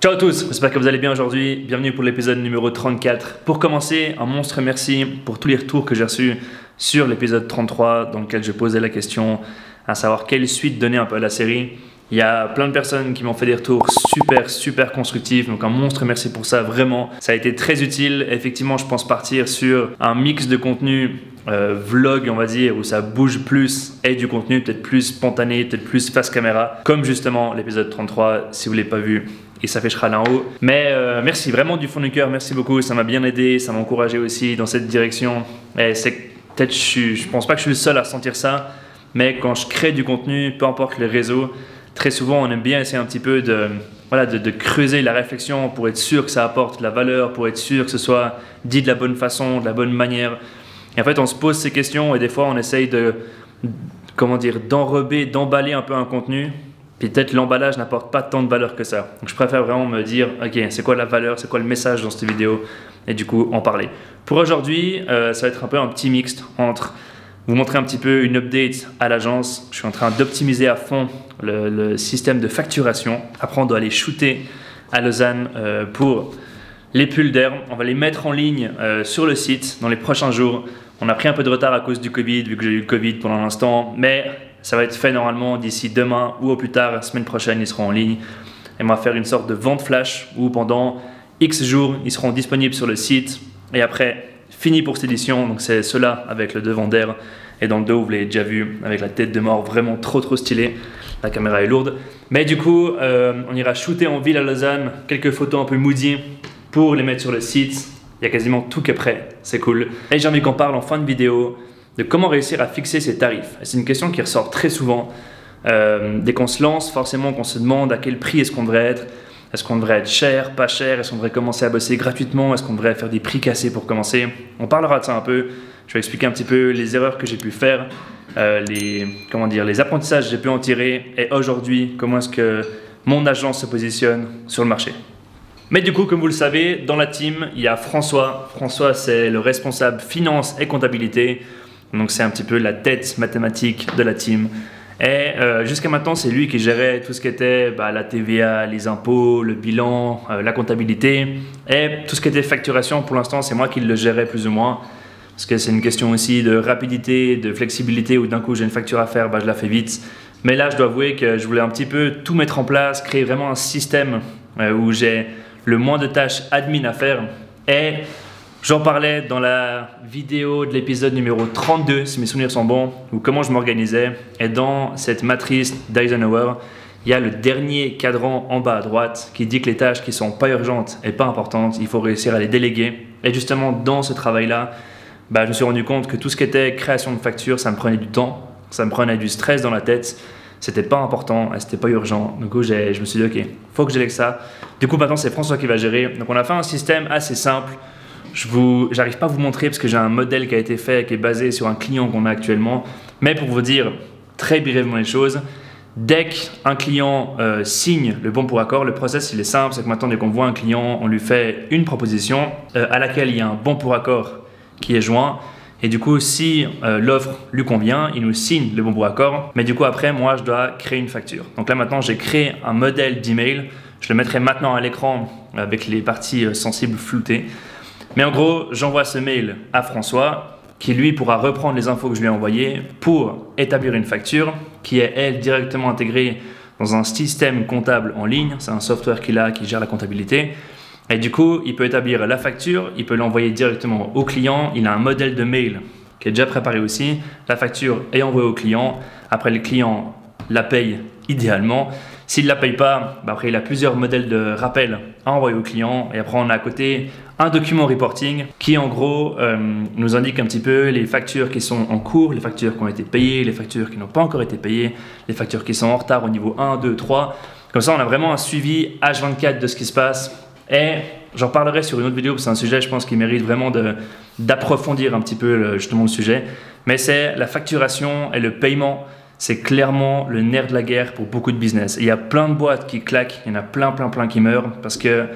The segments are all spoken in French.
Ciao à tous, j'espère que vous allez bien aujourd'hui. Bienvenue pour l'épisode numéro 34. Pour commencer, un monstre merci pour tous les retours que j'ai reçus sur l'épisode 33 dans lequel je posais la question à savoir quelle suite donner un peu à la série. Il y a plein de personnes qui m'ont fait des retours super, super constructifs. Donc un monstre merci pour ça, vraiment. Ça a été très utile. Effectivement, je pense partir sur un mix de contenu euh, vlog, on va dire, où ça bouge plus et du contenu peut-être plus spontané, peut-être plus face caméra, comme justement l'épisode 33, si vous ne l'avez pas vu, il s'affichera là en haut. Mais euh, merci vraiment du fond du cœur, merci beaucoup, ça m'a bien aidé, ça m'a encouragé aussi dans cette direction. Et c'est peut-être, je, je pense pas que je suis le seul à sentir ça, mais quand je crée du contenu, peu importe le réseau, très souvent on aime bien essayer un petit peu de, voilà, de, de, creuser la réflexion pour être sûr que ça apporte de la valeur, pour être sûr que ce soit dit de la bonne façon, de la bonne manière. Et en fait, on se pose ces questions et des fois on essaye de, comment dire, d'enrober, d'emballer un peu un contenu puis peut-être l'emballage n'apporte pas tant de valeur que ça. Donc je préfère vraiment me dire, ok, c'est quoi la valeur, c'est quoi le message dans cette vidéo, et du coup en parler. Pour aujourd'hui, euh, ça va être un peu un petit mixte entre vous montrer un petit peu une update à l'agence. Je suis en train d'optimiser à fond le, système de facturation. Après, on doit aller shooter à Lausanne euh, pour les pulls d'air. On va les mettre en ligne euh, sur le site dans les prochains jours. On a pris un peu de retard à cause du Covid, vu que j'ai eu le Covid pendant l'instant, mais ça va être fait normalement d'ici demain ou au plus tard, la semaine prochaine, ils seront en ligne. Et on va faire une sorte de vente flash où pendant X jours, ils seront disponibles sur le site. Et après, fini pour cette édition. Donc c'est cela avec le devant d'air. Et dans le dos, vous l'avez déjà vu, avec la tête de mort vraiment trop trop stylée. La caméra est lourde. Mais du coup, euh, on ira shooter en ville à Lausanne quelques photos un peu moody pour les mettre sur le site. Il y a quasiment tout qui est prêt. C'est cool. Et j'ai envie qu'on parle en fin de vidéo de comment réussir à fixer ses tarifs. C'est une question qui ressort très souvent. Euh, dès qu'on se lance, forcément qu'on se demande à quel prix est-ce qu'on devrait être. Est-ce qu'on devrait être cher, pas cher? Est-ce qu'on devrait commencer à bosser gratuitement? Est-ce qu'on devrait faire des prix cassés pour commencer? On parlera de ça un peu. Je vais expliquer un petit peu les erreurs que j'ai pu faire, euh, les, comment dire, les apprentissages que j'ai pu en tirer et aujourd'hui, comment est-ce que mon agence se positionne sur le marché. Mais du coup, comme vous le savez, dans la team, il y a François. François, c'est le responsable finance et comptabilité. Donc c'est un petit peu la tête mathématique de la team. Et euh, jusqu'à maintenant, c'est lui qui gérait tout ce qui était bah, la TVA, les impôts, le bilan, euh, la comptabilité. Et tout ce qui était facturation, pour l'instant, c'est moi qui le gérais plus ou moins. Parce que c'est une question aussi de rapidité, de flexibilité, où d'un coup j'ai une facture à faire, bah, je la fais vite. Mais là, je dois avouer que je voulais un petit peu tout mettre en place, créer vraiment un système euh, où j'ai le moins de tâches admin à faire. Et J'en parlais dans la vidéo de l'épisode numéro 32, si mes souvenirs sont bons, ou comment je m'organisais. Et dans cette matrice d'Eisenhower, il y a le dernier cadran en bas à droite qui dit que les tâches qui sont pas urgentes et pas importantes, il faut réussir à les déléguer. Et justement, dans ce travail-là, bah, je me suis rendu compte que tout ce qui était création de factures, ça me prenait du temps, ça me prenait du stress dans la tête. C'était pas important, c'était pas urgent. Du coup, je me suis dit, ok, faut que j'élègue ça. Du coup, maintenant, c'est François qui va gérer. Donc, on a fait un système assez simple je vous, j'arrive pas à vous montrer parce que j'ai un modèle qui a été fait, qui est basé sur un client qu'on a actuellement. Mais pour vous dire très brièvement les choses, dès qu'un client euh, signe le bon pour accord, le process il est simple, c'est que maintenant dès qu'on voit un client, on lui fait une proposition euh, à laquelle il y a un bon pour accord qui est joint. Et du coup, si euh, l'offre lui convient, il nous signe le bon pour accord. Mais du coup, après, moi, je dois créer une facture. Donc là, maintenant, j'ai créé un modèle d'email. Je le mettrai maintenant à l'écran avec les parties sensibles floutées. Mais en gros, j'envoie ce mail à François qui lui pourra reprendre les infos que je lui ai envoyées pour établir une facture qui est elle directement intégrée dans un système comptable en ligne. C'est un software qu'il a qui gère la comptabilité. Et du coup, il peut établir la facture, il peut l'envoyer directement au client. Il a un modèle de mail qui est déjà préparé aussi. La facture est envoyée au client. Après, le client la paye idéalement. S'il ne la paye pas, bah, après il a plusieurs modèles de rappel à envoyer au client. Et après on a à côté un document reporting qui en gros euh, nous indique un petit peu les factures qui sont en cours, les factures qui ont été payées, les factures qui n'ont pas encore été payées, les factures qui sont en retard au niveau 1, 2, 3. Comme ça on a vraiment un suivi H24 de ce qui se passe. Et j'en parlerai sur une autre vidéo, parce que c'est un sujet je pense qui mérite vraiment d'approfondir un petit peu justement le sujet. Mais c'est la facturation et le paiement c'est clairement le nerf de la guerre pour beaucoup de business. il y a plein de boîtes qui claquent, il y en a plein, plein, plein qui meurent parce que euh,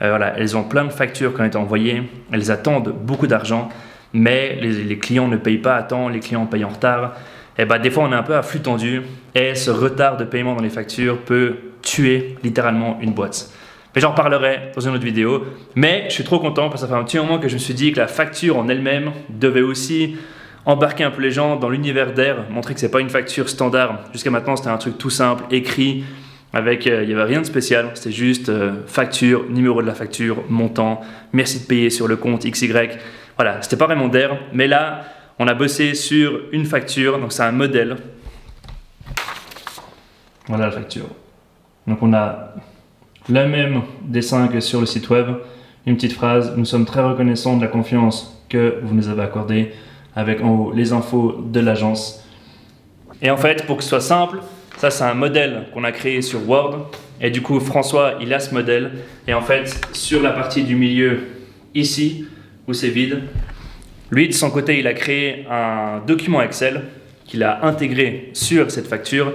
voilà, elles ont plein de factures qui ont été envoyées, elles attendent beaucoup d'argent, mais les, clients ne payent pas à temps, les clients payent en retard. Et bah, des fois, on est un peu à flux tendu et ce retard de paiement dans les factures peut tuer littéralement une boîte. Mais j'en reparlerai dans une autre vidéo. Mais je suis trop content parce que ça fait un petit moment que je me suis dit que la facture en elle-même devait aussi embarquer un peu les gens dans l'univers d'air, montrer que c'est pas une facture standard. Jusqu'à maintenant, c'était un truc tout simple, écrit, avec, euh, il n'y avait rien de spécial, c'était juste euh, facture, numéro de la facture, montant, merci de payer sur le compte XY. Voilà, c'était pas vraiment d'air, mais là, on a bossé sur une facture, donc c'est un modèle. Voilà la facture. Donc on a le même dessin que sur le site web, une petite phrase, nous sommes très reconnaissants de la confiance que vous nous avez accordée, avec en haut les infos de l'agence. Et en fait, pour que ce soit simple, ça, c'est un modèle qu'on a créé sur Word. Et du coup, François, il a ce modèle. Et en fait, sur la partie du milieu, ici, où c'est vide, lui, de son côté, il a créé un document Excel qu'il a intégré sur cette facture.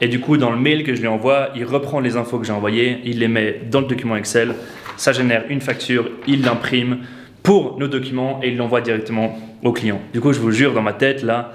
Et du coup, dans le mail que je lui envoie, il reprend les infos que j'ai envoyées, il les met dans le document Excel. Ça génère une facture, il l'imprime pour nos documents et il l'envoie directement au client. Du coup, je vous jure, dans ma tête, là,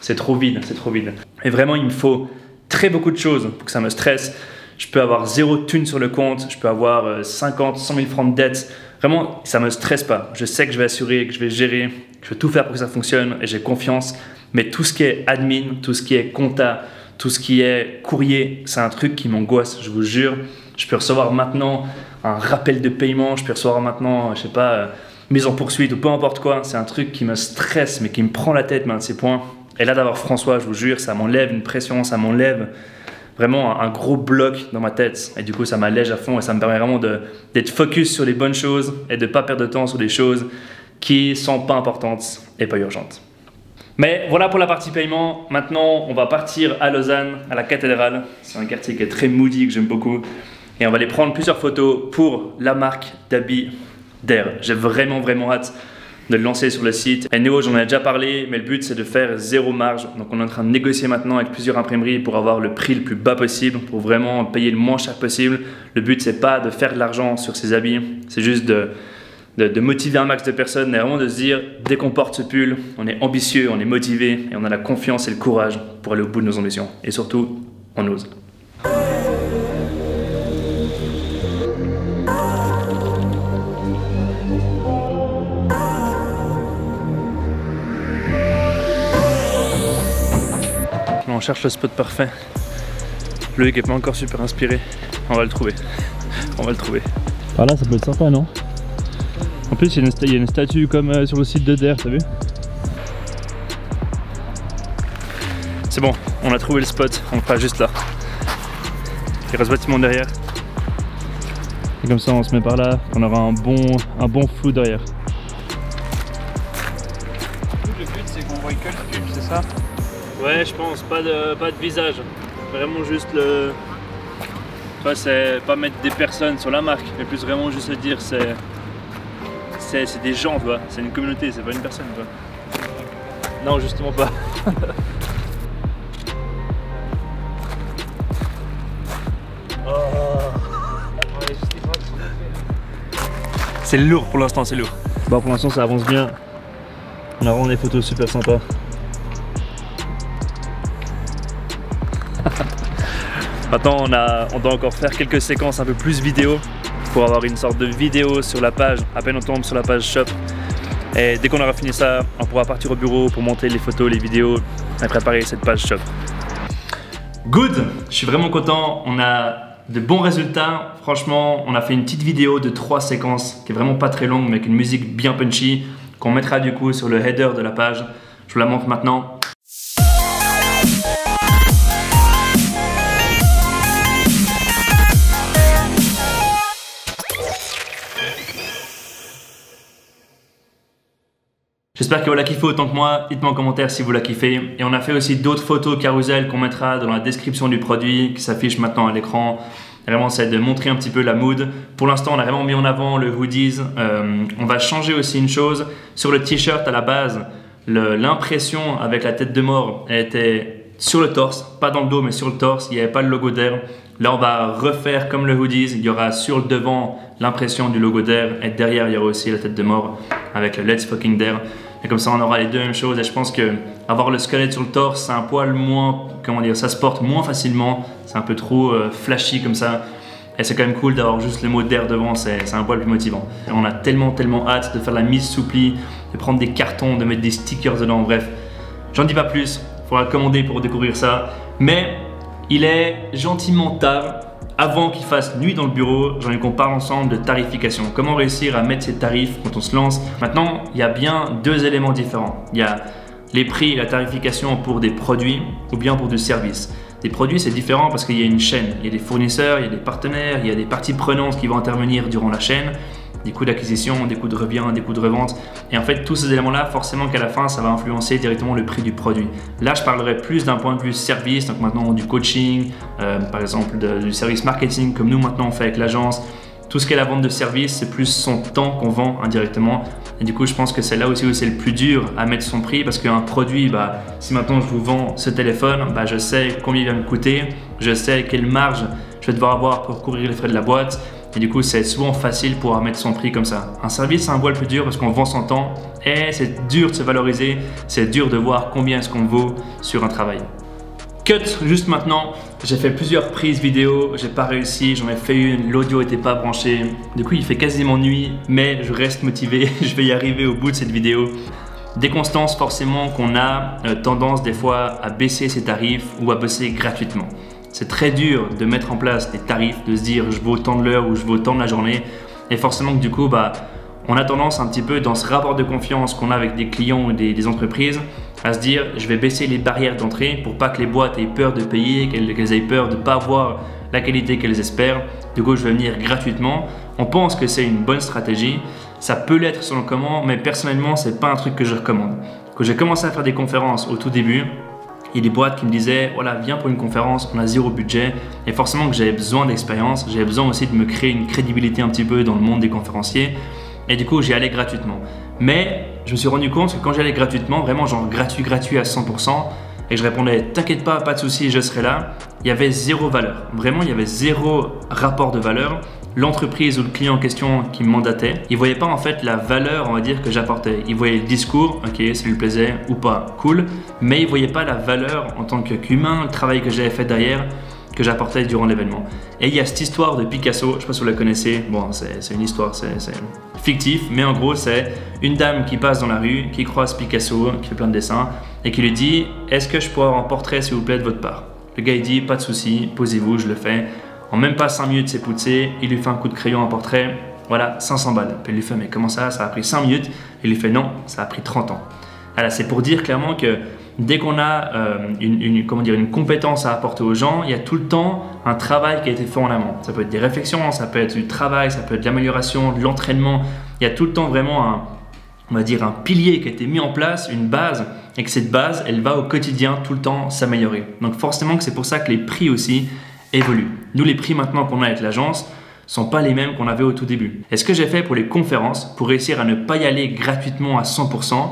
c'est trop vide, c'est trop vide. Et vraiment, il me faut très beaucoup de choses pour que ça me stresse. Je peux avoir zéro thune sur le compte, je peux avoir 50, 100 000 francs de dette. Vraiment, ça me stresse pas. Je sais que je vais assurer, que je vais gérer, je vais tout faire pour que ça fonctionne et j'ai confiance. Mais tout ce qui est admin, tout ce qui est compta, tout ce qui est courrier, c'est un truc qui m'angoisse, je vous jure. Je peux recevoir maintenant un rappel de paiement, je peux recevoir maintenant, je sais pas, euh, mise en poursuite ou peu importe quoi. C'est un truc qui me stresse, mais qui me prend la tête, mais de ces points. Et là, d'avoir François, je vous jure, ça m'enlève une pression, ça m'enlève vraiment un gros bloc dans ma tête. Et du coup, ça m'allège à fond et ça me permet vraiment d'être focus sur les bonnes choses et de ne pas perdre de temps sur des choses qui sont pas importantes et pas urgentes. Mais voilà pour la partie paiement. Maintenant, on va partir à Lausanne, à la cathédrale. C'est un quartier qui est très moody, que j'aime beaucoup. Et on va aller prendre plusieurs photos pour la marque d'habits d'air. J'ai vraiment, vraiment hâte de le lancer sur le site. Et Neo, j'en ai déjà parlé, mais le but c'est de faire zéro marge. Donc on est en train de négocier maintenant avec plusieurs imprimeries pour avoir le prix le plus bas possible, pour vraiment payer le moins cher possible. Le but c'est pas de faire de l'argent sur ces habits, c'est juste de, de, motiver un max de personnes et vraiment de se dire, dès qu'on porte ce pull, on est ambitieux, on est motivé et on a la confiance et le courage pour aller au bout de nos ambitions. Et surtout, on ose. On cherche le spot parfait. Loïc est pas encore super inspiré. On va le trouver. On va le trouver. Par là, ça peut être sympa, non? En plus, il y, a une statue comme euh, sur le site de Der, t'as vu? C'est bon, on a trouvé le spot. On va juste là. Il reste bâtiment derrière. Et comme ça, on se met par là. On aura un bon, un bon flou derrière. Le but, c'est qu'on voit que le cube, c'est ça? Ouais, je pense, pas de, pas de visage. Vraiment juste le. c'est pas mettre des personnes sur la marque, mais plus vraiment juste se dire c'est. C'est des gens, tu vois. C'est une communauté, c'est pas une personne, tu vois. Non, justement pas. C'est lourd pour l'instant, c'est lourd. Bon, pour l'instant, ça avance bien. On a vraiment des photos super sympas. Maintenant, on, a, on doit encore faire quelques séquences un peu plus vidéo pour avoir une sorte de vidéo sur la page, à peine on tombe sur la page shop. Et dès qu'on aura fini ça, on pourra partir au bureau pour monter les photos, les vidéos et préparer cette page shop. Good Je suis vraiment content, on a de bons résultats. Franchement, on a fait une petite vidéo de trois séquences qui est vraiment pas très longue mais avec une musique bien punchy qu'on mettra du coup sur le header de la page. Je vous la montre maintenant. J'espère que vous la kiffez autant que moi. Dites-moi en commentaire si vous la kiffez. Et on a fait aussi d'autres photos carousel qu'on mettra dans la description du produit qui s'affiche maintenant à l'écran. Vraiment, c'est de montrer un petit peu la mood. Pour l'instant, on a vraiment mis en avant le hoodies. Euh, on va changer aussi une chose. Sur le t-shirt à la base, l'impression avec la tête de mort était sur le torse, pas dans le dos, mais sur le torse. Il n'y avait pas le logo d'air. Là, on va refaire comme le hoodies. Il y aura sur le devant l'impression du logo d'air et derrière, il y aura aussi la tête de mort avec le Let's Fucking Dare. Et comme ça, on aura les deux mêmes choses. Et je pense que avoir le squelette sur le torse, c'est un poil moins, comment dire, ça se porte moins facilement. C'est un peu trop euh, flashy comme ça. Et c'est quand même cool d'avoir juste le mot d'air devant, c'est un poil plus motivant. On a tellement, tellement hâte de faire la mise sous pli, de prendre des cartons, de mettre des stickers dedans, bref. J'en dis pas plus, faudra commander pour découvrir ça. Mais il est gentiment tard avant qu'il fasse nuit dans le bureau, j'ai envie qu'on parle ensemble de tarification. Comment réussir à mettre ses tarifs quand on se lance? Maintenant, il y a bien deux éléments différents. Il y a les prix la tarification pour des produits ou bien pour du service. Des produits, c'est différent parce qu'il y a une chaîne. Il y a des fournisseurs, il y a des partenaires, il y a des parties prenantes qui vont intervenir durant la chaîne des coûts d'acquisition, des coûts de revient, des coûts de revente. Et en fait, tous ces éléments-là, forcément qu'à la fin, ça va influencer directement le prix du produit. Là, je parlerai plus d'un point de vue service, donc maintenant du coaching, euh, par exemple du service marketing, comme nous maintenant on fait avec l'agence. Tout ce qui est la vente de service, c'est plus son temps qu'on vend indirectement. Et du coup, je pense que c'est là aussi où c'est le plus dur à mettre son prix parce qu'un produit, bah, si maintenant je vous vends ce téléphone, bah, je sais combien il va me coûter, je sais quelle marge je vais devoir avoir pour couvrir les frais de la boîte. Et du coup, c'est souvent facile pour mettre son prix comme ça. Un service, c'est un voile plus dur parce qu'on vend son temps et c'est dur de se valoriser, c'est dur de voir combien est-ce qu'on vaut sur un travail. Cut juste maintenant, j'ai fait plusieurs prises vidéo, j'ai pas réussi, j'en ai fait une, l'audio était pas branché. Du coup, il fait quasiment nuit, mais je reste motivé, je vais y arriver au bout de cette vidéo. Des constances forcément qu'on a euh, tendance des fois à baisser ses tarifs ou à bosser gratuitement. C'est très dur de mettre en place des tarifs, de se dire je vaux tant de l'heure ou je vaux tant de la journée. Et forcément que du coup, bah, on a tendance un petit peu dans ce rapport de confiance qu'on a avec des clients ou des, entreprises à se dire je vais baisser les barrières d'entrée pour pas que les boîtes aient peur de payer, qu'elles aient peur de ne pas avoir la qualité qu'elles espèrent. Du coup, je vais venir gratuitement. On pense que c'est une bonne stratégie. Ça peut l'être selon comment, mais personnellement, c'est pas un truc que je recommande. Quand j'ai commencé à faire des conférences au tout début, a des boîtes qui me disaient voilà viens pour une conférence, on a zéro budget. Et forcément que j'avais besoin d'expérience, j'avais besoin aussi de me créer une crédibilité un petit peu dans le monde des conférenciers. Et du coup j'y allais gratuitement. Mais je me suis rendu compte que quand j'allais gratuitement, vraiment genre gratuit gratuit à 100% et je répondais t'inquiète pas, pas de souci, je serai là, il y avait zéro valeur. Vraiment il y avait zéro rapport de valeur l'entreprise ou le client en question qui me mandatait, il voyait pas en fait la valeur, on va dire, que j'apportais. Il voyait le discours, ok, ça lui plaisait ou pas, cool, mais il voyait pas la valeur en tant qu'humain, le travail que j'avais fait derrière, que j'apportais durant l'événement. Et il y a cette histoire de Picasso, je sais pas si vous la connaissez, bon, c'est une histoire, c'est fictif, mais en gros, c'est une dame qui passe dans la rue, qui croise Picasso, qui fait plein de dessins, et qui lui dit Est-ce que je pourrais avoir un portrait, s'il vous plaît, de votre part? Le gars, il dit Pas de souci, posez-vous, je le fais. En même pas 5 minutes, c'est poussé. Il lui fait un coup de crayon, un portrait. Voilà, 500 balles. Puis il lui fait, mais comment ça Ça a pris 5 minutes? Il lui fait, non, ça a pris 30 ans. Voilà, c'est pour dire clairement que dès qu'on a euh, une, comment dire, une compétence à apporter aux gens, il y a tout le temps un travail qui a été fait en amont. Ça peut être des réflexions, ça peut être du travail, ça peut être de l'amélioration, de l'entraînement. Il y a tout le temps vraiment un, on va dire, un pilier qui a été mis en place, une base, et que cette base, elle va au quotidien tout le temps s'améliorer. Donc forcément que c'est pour ça que les prix aussi, évolue. Nous, les prix maintenant qu'on a avec l'agence sont pas les mêmes qu'on avait au tout début. Et ce que j'ai fait pour les conférences, pour réussir à ne pas y aller gratuitement à 100%,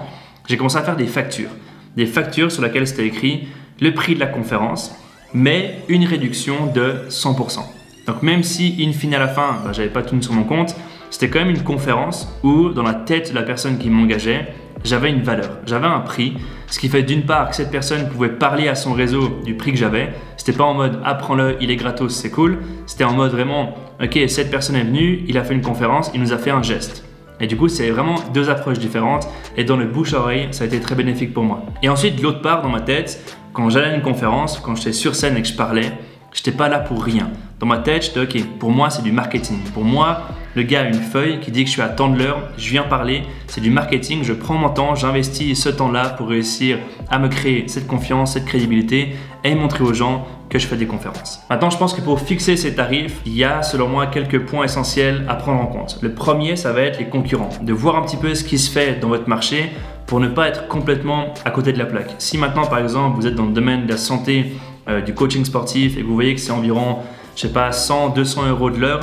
j'ai commencé à faire des factures. Des factures sur lesquelles c'était écrit le prix de la conférence, mais une réduction de 100%. Donc même si, in fine, à la fin, ben, j'avais pas tout sur mon compte, c'était quand même une conférence où, dans la tête de la personne qui m'engageait, j'avais une valeur, j'avais un prix, ce qui fait d'une part que cette personne pouvait parler à son réseau du prix que j'avais. C'était pas en mode apprends-le, il est gratos, c'est cool. C'était en mode vraiment, ok, cette personne est venue, il a fait une conférence, il nous a fait un geste. Et du coup, c'est vraiment deux approches différentes. Et dans le bouche-oreille, ça a été très bénéfique pour moi. Et ensuite, l'autre part, dans ma tête, quand j'allais à une conférence, quand j'étais sur scène et que je parlais, j'étais pas là pour rien. Dans ma tête, j'étais ok, pour moi, c'est du marketing. Pour moi, le gars a une feuille qui dit que je suis à temps de l'heure, je viens parler, c'est du marketing, je prends mon temps, j'investis ce temps-là pour réussir à me créer cette confiance, cette crédibilité et montrer aux gens que je fais des conférences. Maintenant, je pense que pour fixer ces tarifs, il y a selon moi quelques points essentiels à prendre en compte. Le premier, ça va être les concurrents, de voir un petit peu ce qui se fait dans votre marché pour ne pas être complètement à côté de la plaque. Si maintenant, par exemple, vous êtes dans le domaine de la santé, euh, du coaching sportif et que vous voyez que c'est environ, je sais pas, 100, 200 euros de l'heure,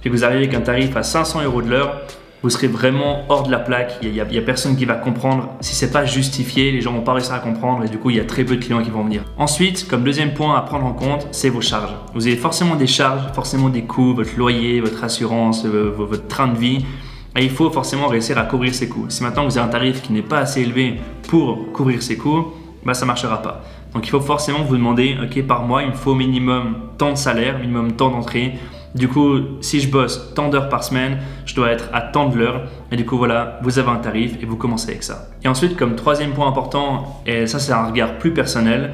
puis vous arrivez avec un tarif à 500 euros de l'heure, vous serez vraiment hors de la plaque. Il n'y a, personne qui va comprendre. Si c'est pas justifié, les gens vont pas réussir à comprendre et du coup, il y a très peu de clients qui vont venir. Ensuite, comme deuxième point à prendre en compte, c'est vos charges. Vous avez forcément des charges, forcément des coûts, votre loyer, votre assurance, euh, votre train de vie. Et il faut forcément réussir à couvrir ces coûts. Si maintenant vous avez un tarif qui n'est pas assez élevé pour couvrir ces coûts, bah ça marchera pas. Donc il faut forcément vous demander, ok, par mois, il me faut minimum tant de salaire, minimum tant d'entrée, Du coup, si je bosse tant d'heures par semaine, je dois être à tant de l'heure. Et du coup, voilà, vous avez un tarif et vous commencez avec ça. Et ensuite, comme troisième point important, et ça c'est un regard plus personnel,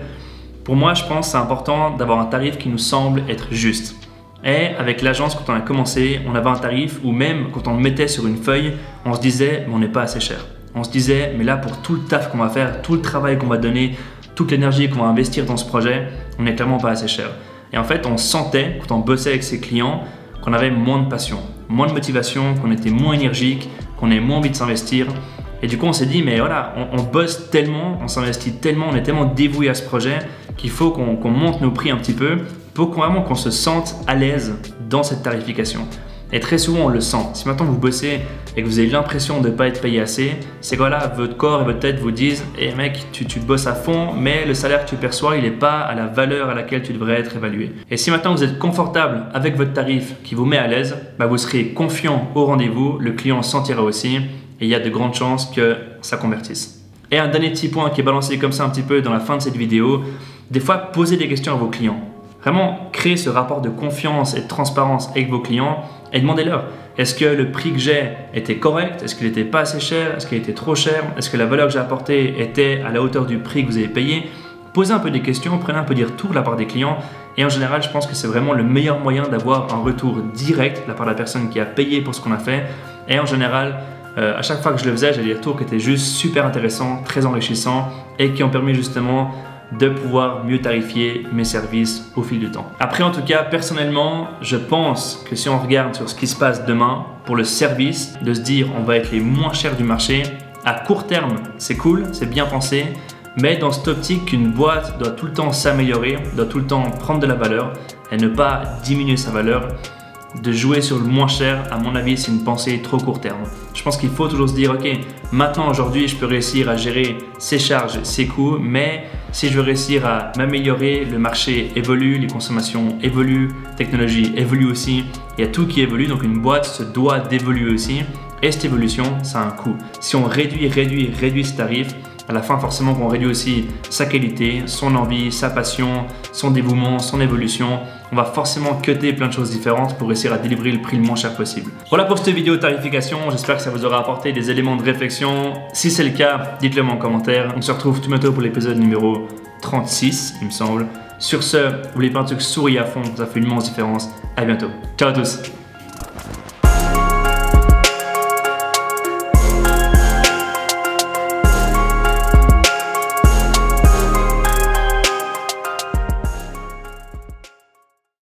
pour moi, je pense c'est important d'avoir un tarif qui nous semble être juste. Et avec l'agence, quand on a commencé, on avait un tarif où même quand on le mettait sur une feuille, on se disait, mais on n'est pas assez cher. On se disait, mais là, pour tout le taf qu'on va faire, tout le travail qu'on va donner, toute l'énergie qu'on va investir dans ce projet, on n'est clairement pas assez cher. Et en fait, on sentait, quand on bossait avec ses clients, qu'on avait moins de passion, moins de motivation, qu'on était moins énergique, qu'on avait moins envie de s'investir. Et du coup, on s'est dit, mais voilà, on, bosse tellement, on s'investit tellement, on est tellement dévoué à ce projet qu'il faut qu'on monte nos prix un petit peu pour qu'on se sente à l'aise dans cette tarification. Et très souvent, on le sent. Si maintenant vous bossez et que vous avez l'impression de ne pas être payé assez, c'est que votre corps et votre tête vous disent Eh mec, tu, tu bosses à fond, mais le salaire que tu perçois, il n'est pas à la valeur à laquelle tu devrais être évalué. Et si maintenant vous êtes confortable avec votre tarif qui vous met à l'aise, bah vous serez confiant au rendez-vous, le client sentira aussi, et il y a de grandes chances que ça convertisse. Et un dernier petit point qui est balancé comme ça un petit peu dans la fin de cette vidéo, des fois posez des questions à vos clients. Vraiment, créer ce rapport de confiance et de transparence avec vos clients et demandez-leur est-ce que le prix que j'ai était correct? Est-ce qu'il n'était pas assez cher? Est-ce qu'il était trop cher? Est-ce que la valeur que j'ai apportée était à la hauteur du prix que vous avez payé? Posez un peu des questions, prenez un peu des retours de la part des clients. Et en général, je pense que c'est vraiment le meilleur moyen d'avoir un retour direct de la part de la personne qui a payé pour ce qu'on a fait. Et en général, euh, à chaque fois que je le faisais, j'ai des retours qui étaient juste super intéressants, très enrichissants et qui ont permis justement de pouvoir mieux tarifier mes services au fil du temps. Après, en tout cas, personnellement, je pense que si on regarde sur ce qui se passe demain, pour le service, de se dire on va être les moins chers du marché, à court terme, c'est cool, c'est bien pensé, mais dans cette optique qu'une boîte doit tout le temps s'améliorer, doit tout le temps prendre de la valeur et ne pas diminuer sa valeur, de jouer sur le moins cher, à mon avis, c'est une pensée trop court terme. Je pense qu'il faut toujours se dire, ok, maintenant, aujourd'hui, je peux réussir à gérer ses charges, ses coûts, mais si je veux réussir à m'améliorer, le marché évolue, les consommations évoluent, technologie évolue aussi, il y a tout qui évolue, donc une boîte se doit d'évoluer aussi, et cette évolution, ça a un coût. Si on réduit, réduit, réduit ce tarif, à la fin, forcément, qu'on réduit aussi sa qualité, son envie, sa passion, son dévouement, son évolution. On va forcément cutter plein de choses différentes pour essayer à délivrer le prix le moins cher possible. Voilà pour cette vidéo tarification. J'espère que ça vous aura apporté des éléments de réflexion. Si c'est le cas, dites-le moi en commentaire. On se retrouve tout bientôt pour l'épisode numéro 36, il me semble. Sur ce, n'oubliez pas un truc souris à fond, ça fait une immense différence. À bientôt. Ciao à tous.